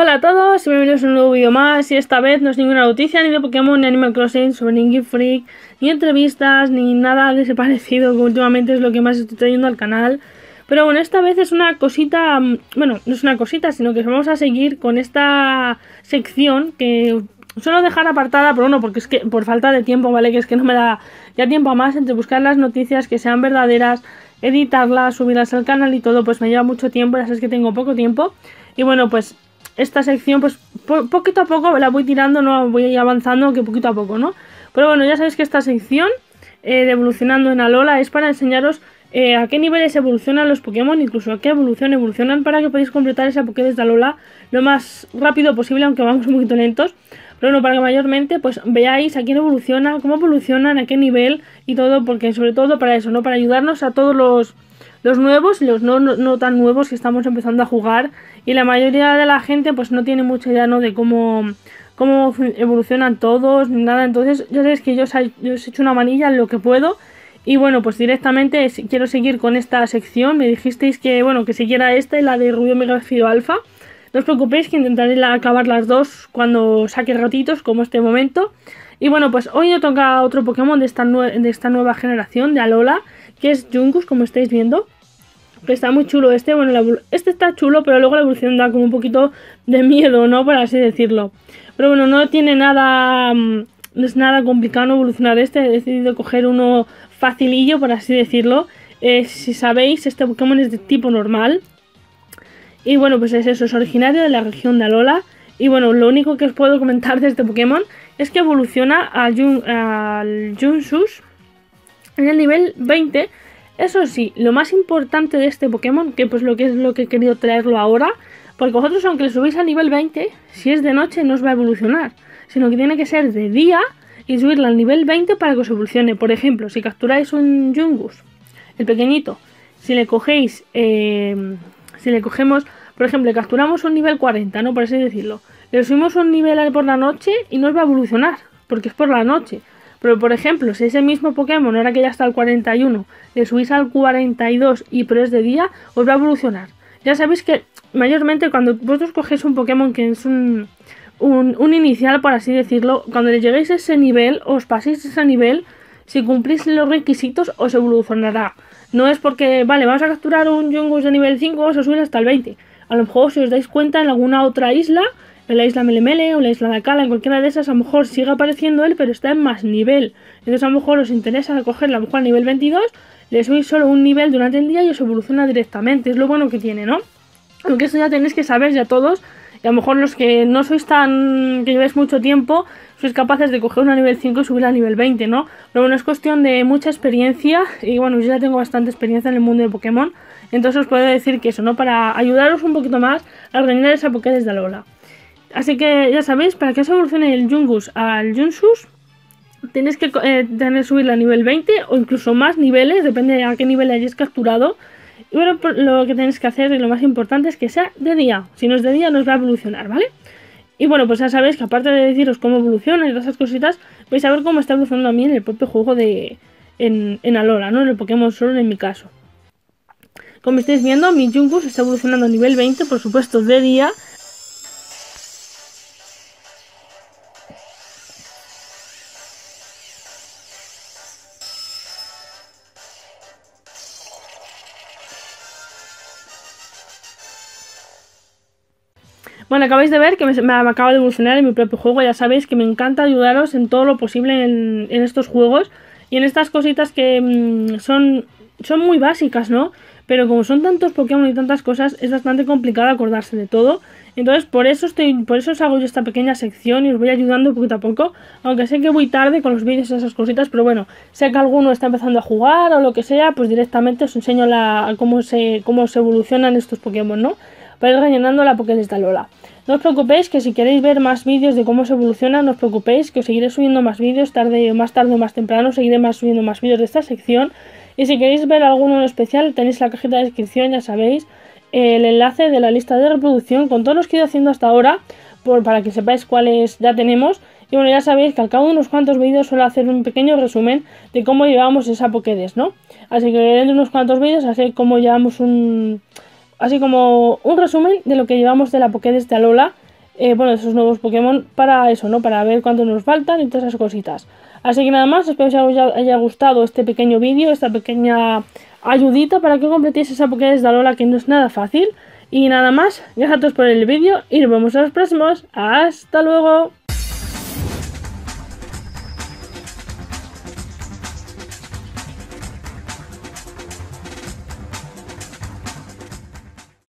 Hola a todos bienvenidos a un nuevo vídeo más y esta vez no es ninguna noticia ni de Pokémon ni Animal Crossing sobre Ningy Freak ni entrevistas ni nada de ese parecido que últimamente es lo que más estoy trayendo al canal pero bueno, esta vez es una cosita, mm, bueno, no es una cosita, sino que vamos a seguir con esta sección que suelo dejar apartada, pero bueno, porque es que por falta de tiempo, ¿vale? Que es que no me da ya tiempo a más entre buscar las noticias que sean verdaderas, editarlas, subirlas al canal y todo, pues me lleva mucho tiempo, ya sabes que tengo poco tiempo. Y bueno, pues esta sección, pues poquito a poco la voy tirando, no voy avanzando, que poquito a poco, ¿no? Pero bueno, ya sabéis que esta sección eh, evolucionando en Alola es para enseñaros eh, a qué niveles evolucionan los Pokémon, incluso a qué evolución evolucionan para que podáis completar esa Pokédex de Alola lo más rápido posible, aunque vamos un poquito lentos. Pero bueno, para que mayormente pues veáis a quién evoluciona, cómo evolucionan, a qué nivel y todo, porque sobre todo para eso, ¿no? Para ayudarnos a todos los los nuevos y los no, no, tan nuevos que estamos empezando a jugar y la mayoría de la gente pues no tiene mucha idea ¿no? de cómo, cómo evolucionan todos nada entonces ya sabéis que yo, os he hecho una manilla en lo que puedo y bueno pues directamente quiero seguir con esta sección me dijisteis que bueno que siguiera esta y la de Rubio Megafido Alfa no os preocupéis que intentaré acabar las dos cuando saque ratitos como este momento y bueno pues hoy me toca otro Pokémon de esta, de esta nueva generación de Alola que es Jungus, como estáis viendo. Está muy chulo este, bueno, este está chulo, pero luego la evolución da como un poquito de miedo, ¿no? Por así decirlo. Pero bueno, no tiene nada, mm, no es nada complicado evolucionar este, he decidido coger uno facilillo, por así decirlo. Eh, si sabéis, este Pokémon es de tipo normal. Y bueno, pues es eso, es originario de la región de Alola. Y bueno, lo único que os puedo comentar de este Pokémon es que evoluciona al, Jun, al Junsus en el nivel 20. Eso sí, lo más importante de este Pokémon, que pues lo que es lo que he querido traerlo ahora, porque vosotros aunque le subáis al nivel 20, si es de noche no os va a evolucionar, sino que tiene que ser de día y subirlo al nivel 20 para que os evolucione. Por ejemplo, si capturáis un Jungus, el pequeñito, si le cogéis, eh, si le cogemos, por ejemplo, le capturamos un nivel 40, ¿no? Por así decirlo. Le subimos un nivel por la noche y no os va a evolucionar, porque es por la noche. Pero por ejemplo, si ese mismo Pokémon, ahora que ya está al 41, le subís al 42 y pero es de día, os va a evolucionar. Ya sabéis que mayormente cuando vosotros cogéis un Pokémon que es un, un, inicial, por así decirlo, cuando le lleguéis a ese nivel, os paséis ese nivel, si cumplís los requisitos, os evolucionará. No es porque, vale, vamos a capturar un Jungus de nivel 5, vamos a subir hasta el 20. A lo mejor, si os dais cuenta, en alguna otra isla en la isla Melemele o la isla Dakala, en cualquiera de esas, a lo mejor sigue apareciendo él, pero está en más nivel. Entonces, a lo mejor os interesa cogerla a lo mejor a nivel 22, le subís solo un nivel durante el día y os evoluciona directamente. Es lo bueno que tiene, ¿no? Aunque eso ya tenéis que saber ya todos. Y a lo mejor los que no sois tan. que llevéis mucho tiempo, sois capaces de coger una nivel 5 y subirla a nivel 20, ¿no? Pero bueno, es cuestión de mucha experiencia. Y bueno, yo ya tengo bastante experiencia en el mundo de Pokémon. Entonces os puedo decir que eso, ¿no? Para ayudaros un poquito más a ordenar esa Pokédex de Alola. Así que ya sabéis, para que se evolucione el Jungus al Junsus, tenéis que eh, tener subirla a nivel 20 o incluso más niveles, depende a qué nivel hayáis capturado. Y bueno, lo que tenéis que hacer y lo más importante es que sea de día. Si no es de día, no os va a evolucionar, ¿vale? Y bueno, pues ya sabéis que aparte de deciros cómo evoluciona y todas esas cositas, vais a ver cómo está evolucionando también el propio juego de en, en Alola, ¿no? En el Pokémon Sol en mi caso. Como estáis viendo, mi Jungus está evolucionando a nivel 20, por supuesto, de día. Bueno, acabáis de ver que me, acaba de evolucionar en mi propio juego. Ya sabéis que me encanta ayudaros en todo lo posible en, estos juegos y en estas cositas que mm, son, son muy básicas, ¿no? Pero como son tantos Pokémon y tantas cosas, es bastante complicado acordarse de todo. Entonces, por eso estoy, por eso os hago yo esta pequeña sección y os voy ayudando poquito a poco. Aunque sé que voy tarde con los vídeos y esas cositas, pero bueno, sé que alguno está empezando a jugar o lo que sea, pues directamente os enseño cómo, se, cómo se evolucionan estos Pokémon, ¿no? Para ir rellenando la Pokédex de Lola. No os preocupéis que si queréis ver más vídeos de cómo se evoluciona, no os preocupéis que os seguiré subiendo más vídeos, tarde, más tarde o más temprano, seguiré más subiendo más vídeos de esta sección. Y si queréis ver alguno en especial, tenéis la cajita de descripción, ya sabéis. el enlace de la lista de reproducción con todos los que he ido haciendo hasta ahora, por, para que sepáis cuáles ya tenemos. Y bueno, ya sabéis que al cabo de unos cuantos vídeos suelo hacer un pequeño resumen de cómo llevamos esa Pokédex, ¿no? Así que dentro de unos cuantos vídeos así como llevamos un... Así como un resumen de lo que llevamos de la Pokédex de Alola. Eh, bueno, esos nuevos Pokémon para eso, ¿no? Para ver cuántos nos faltan y todas esas cositas. Así que nada más, espero que os haya gustado este pequeño vídeo, esta pequeña ayudita para que completéis esa Pokédex de Alola que no es nada fácil. Y nada más, gracias a todos por el vídeo y nos vemos en los próximos. ¡Hasta luego!